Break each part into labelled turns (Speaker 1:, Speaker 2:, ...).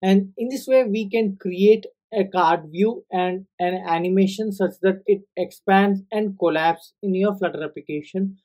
Speaker 1: and in this way we can create a card view and an animation such that it expands and collapses in your flutter application.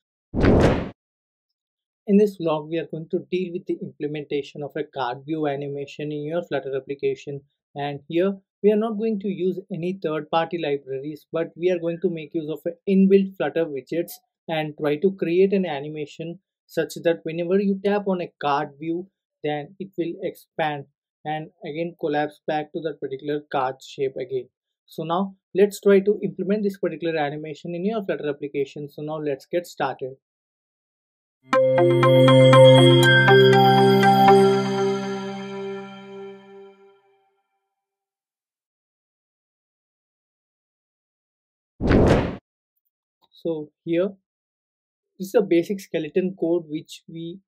Speaker 1: In this vlog we are going to deal with the implementation of a card view animation in your flutter application. And here we are not going to use any third-party libraries but we are going to make use of inbuilt flutter widgets and try to create an animation such that whenever you tap on a card view then it will expand and again collapse back to that particular card shape again. So now let's try to implement this particular animation in your flutter application. So now let's get started. So here this is a basic skeleton code which we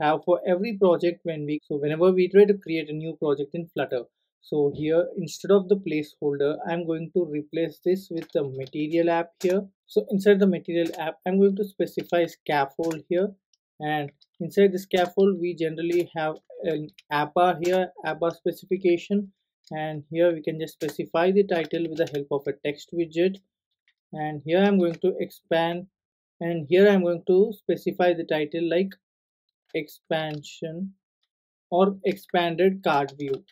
Speaker 1: have for every project when we so whenever we try to create a new project in flutter so here instead of the placeholder i'm going to replace this with the material app here. So inside the material app i'm going to specify scaffold here. And inside the scaffold we generally have an AppBar here AppBar specification. And here we can just specify the title with the help of a text widget. And here i'm going to expand. And here i'm going to specify the title like expansion or expanded card view.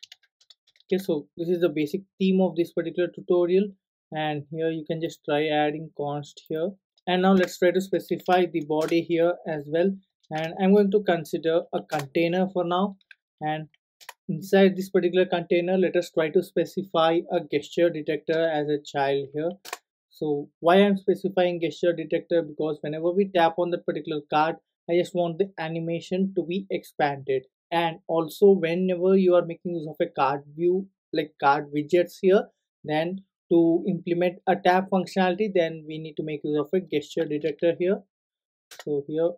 Speaker 1: Okay so this is the basic theme of this particular tutorial and here you can just try adding const here. And now let's try to specify the body here as well. And i'm going to consider a container for now. And inside this particular container let us try to specify a gesture detector as a child here. So why i'm specifying gesture detector? Because whenever we tap on that particular card I just want the animation to be expanded. And also whenever you are making use of a card view like card widgets here then to implement a tap functionality then we need to make use of a gesture detector here. So here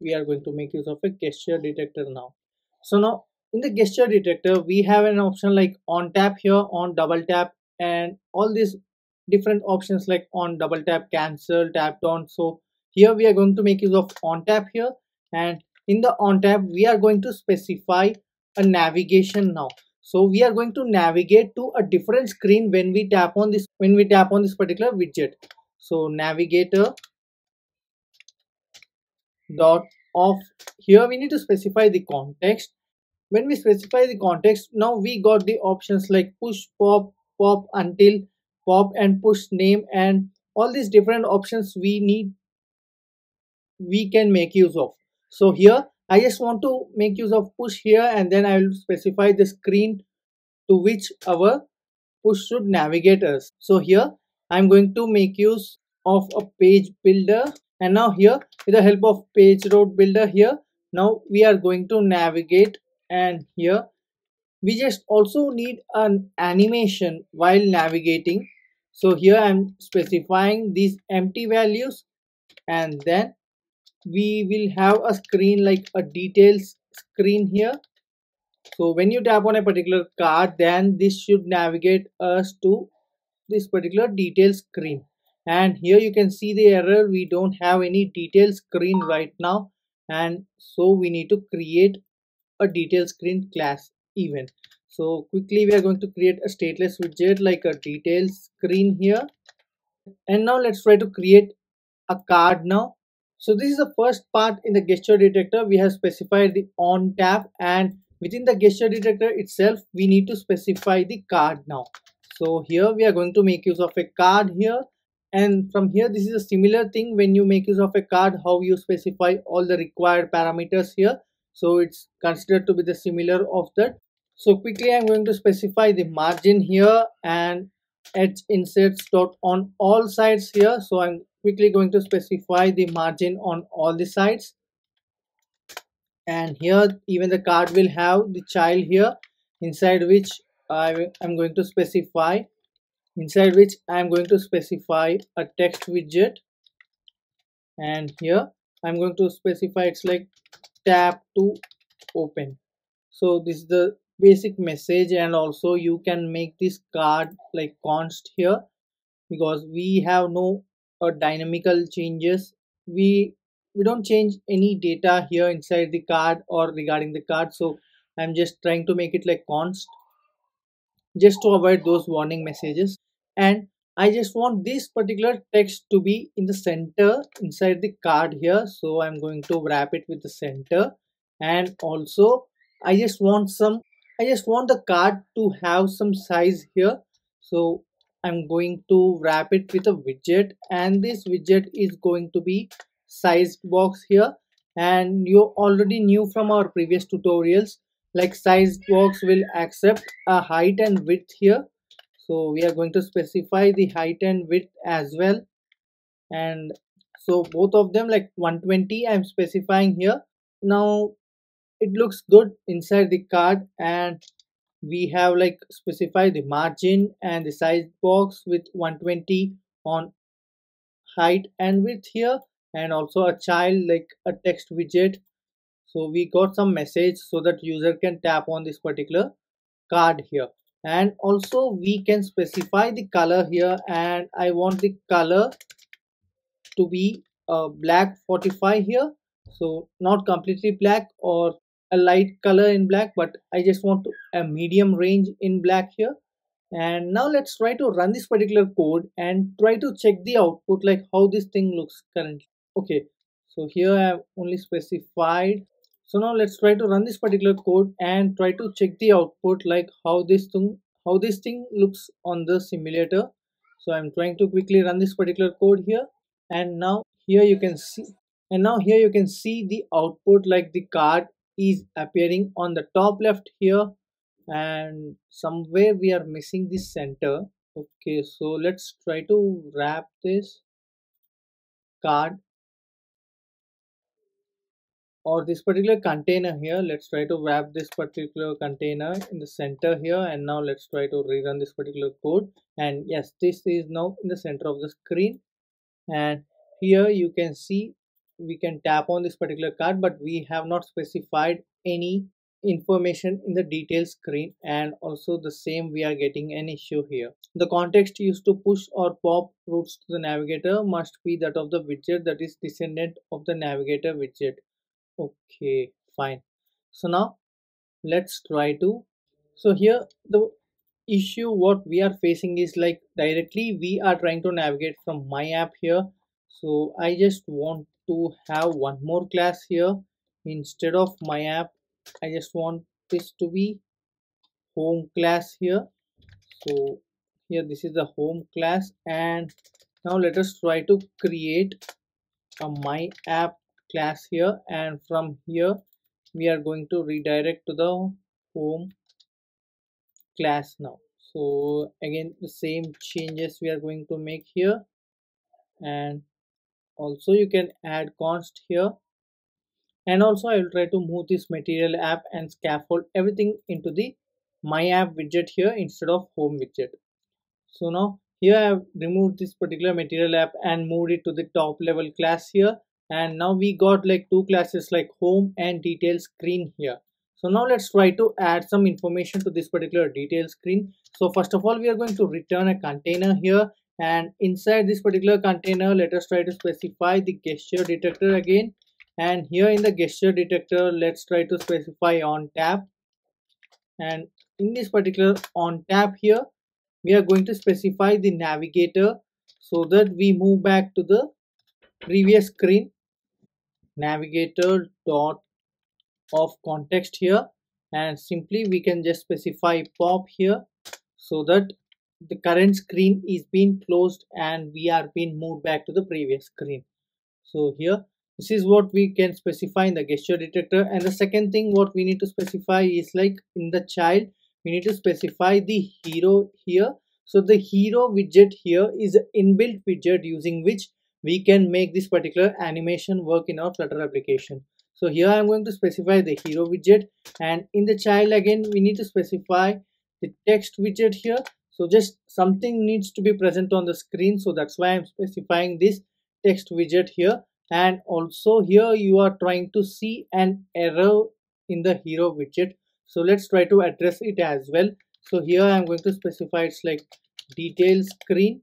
Speaker 1: we are going to make use of a gesture detector now. So now in the gesture detector we have an option like on tap here on double tap and all these different options like on double tap cancel tapped on so here we are going to make use of on tap here. And in the on tap we are going to specify a navigation now. So we are going to navigate to a different screen when we tap on this when we tap on this particular widget. So navigator dot of. Here we need to specify the context. When we specify the context now we got the options like push pop pop until pop and push name and all these different options we need we can make use of. So here I just want to make use of push here and then I will specify the screen to which our push should navigate us. So here I'm going to make use of a page builder. And now here with the help of page route builder here now we are going to navigate. And here we just also need an animation while navigating. So here I'm specifying these empty values. And then we will have a screen like a details screen here. So when you tap on a particular card then this should navigate us to this particular detail screen. And here you can see the error. We don't have any detail screen right now. And so we need to create a detail screen class event. So quickly we are going to create a stateless widget like a details screen here. And now let's try to create a card now so this is the first part in the gesture detector. We have specified the on tap and within the gesture detector itself, we need to specify the card now. So here we are going to make use of a card here. And from here, this is a similar thing when you make use of a card, how you specify all the required parameters here. So it's considered to be the similar of that. So quickly, I'm going to specify the margin here and edge insets dot on all sides here. So I'm quickly going to specify the margin on all the sides. And here even the card will have the child here inside which I am going to specify inside which I am going to specify a text widget. And here I'm going to specify it's like tap to open. So this is the basic message and also you can make this card like const here. Because we have no or dynamical changes. We we don't change any data here inside the card or regarding the card. So i'm just trying to make it like const. Just to avoid those warning messages. And I just want this particular text to be in the center inside the card here. So I'm going to wrap it with the center. And also I just want some I just want the card to have some size here. So I'm going to wrap it with a widget and this widget is going to be sized box here. And you already knew from our previous tutorials like sized box will accept a height and width here. So we are going to specify the height and width as well. And so both of them like 120 i'm specifying here. Now it looks good inside the card and we have like specify the margin and the size box with 120 on height and width here and also a child like a text widget. So we got some message so that user can tap on this particular card here. And also we can specify the color here and I want the color to be uh, black 45 here. So not completely black or a light color in black but I just want a medium range in black here. And now let's try to run this particular code and try to check the output like how this thing looks currently. Okay so here I have only specified. So now let's try to run this particular code and try to check the output like how this thing how this thing looks on the simulator. So i'm trying to quickly run this particular code here. And now here you can see and now here you can see the output like the card is appearing on the top left here and somewhere we are missing the center. Okay so let's try to wrap this card or this particular container here. Let's try to wrap this particular container in the center here and now let's try to rerun this particular code. And yes this is now in the center of the screen. And here you can see we can tap on this particular card but we have not specified any information in the details screen and also the same we are getting an issue here. The context used to push or pop routes to the navigator must be that of the widget that is descendant of the navigator widget. Okay fine. So now let's try to so here the issue what we are facing is like directly we are trying to navigate from my app here. So i just want to have one more class here. Instead of my app i just want this to be home class here. So here this is the home class. And now let us try to create a my app class here. And from here we are going to redirect to the home class now. So again the same changes we are going to make here. And also you can add const here. And also I will try to move this material app and scaffold everything into the my app widget here instead of home widget. So now here I have removed this particular material app and moved it to the top level class here. And now we got like two classes like home and detail screen here. So now let's try to add some information to this particular detail screen. So first of all we are going to return a container here and inside this particular container let us try to specify the gesture detector again. And here in the gesture detector let's try to specify on tap. And in this particular on tap here we are going to specify the navigator so that we move back to the previous screen. Navigator dot of context here. And simply we can just specify pop here so that the current screen is being closed and we are being moved back to the previous screen. So here this is what we can specify in the gesture detector. And the second thing what we need to specify is like in the child we need to specify the hero here. So the hero widget here is an inbuilt widget using which we can make this particular animation work in our flutter application. So here i'm going to specify the hero widget. And in the child again we need to specify the text widget here so just something needs to be present on the screen. So that's why i'm specifying this text widget here. And also here you are trying to see an error in the hero widget. So let's try to address it as well. So here i'm going to specify it's like detail screen.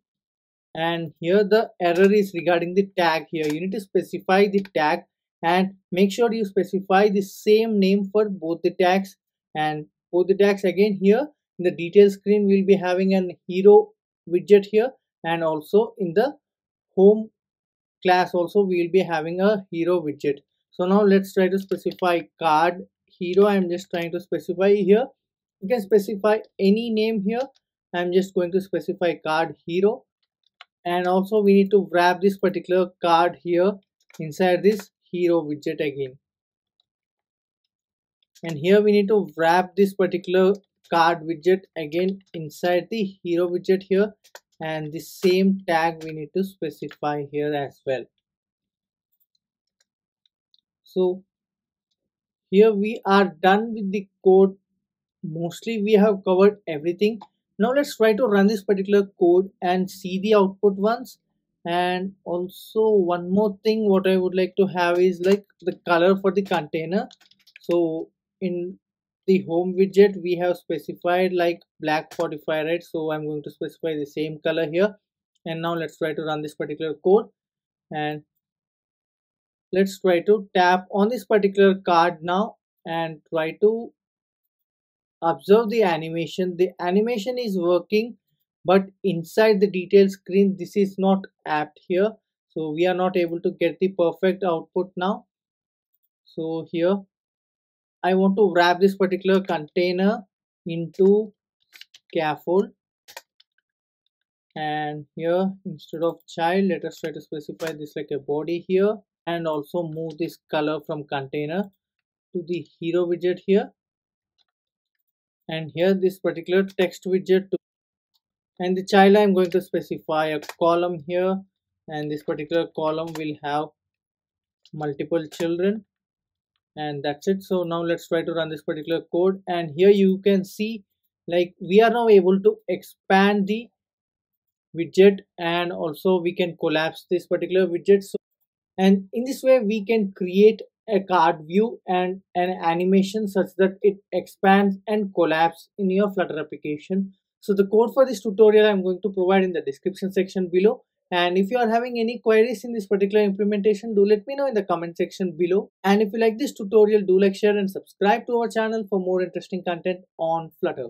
Speaker 1: And here the error is regarding the tag here. You need to specify the tag and make sure you specify the same name for both the tags. And both the tags again here in the detail screen we'll be having an hero widget here. And also in the home class also we will be having a hero widget. So now let's try to specify card hero. I'm just trying to specify here. You can specify any name here. I'm just going to specify card hero. And also we need to wrap this particular card here inside this hero widget again. And here we need to wrap this particular card widget again inside the hero widget here and the same tag we need to specify here as well. So here we are done with the code. Mostly we have covered everything. Now let's try to run this particular code and see the output once. And also one more thing what i would like to have is like the color for the container. So in the home widget we have specified like black 45 right? So i'm going to specify the same color here. And now let's try to run this particular code. And let's try to tap on this particular card now and try to observe the animation. The animation is working but inside the detail screen this is not apt here. So we are not able to get the perfect output now. So here I want to wrap this particular container into scaffold. And here instead of child let us try to specify this like a body here. And also move this color from container to the hero widget here. And here this particular text widget to and the child I'm going to specify a column here. And this particular column will have multiple children and that's it. So now let's try to run this particular code. And here you can see like we are now able to expand the widget and also we can collapse this particular widget. So, and in this way we can create a card view and an animation such that it expands and collapse in your flutter application. So the code for this tutorial i'm going to provide in the description section below and if you are having any queries in this particular implementation do let me know in the comment section below. And if you like this tutorial do like share and subscribe to our channel for more interesting content on flutter